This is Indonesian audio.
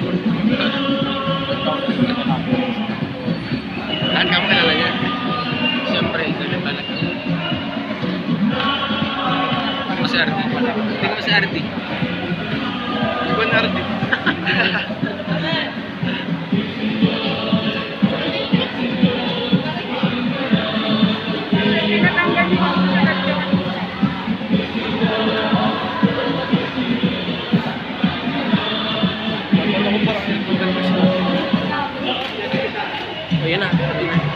Kan kamu kenalannya? Siempre dari balik. Masih arti. Masih arti. Oh, o, yan na.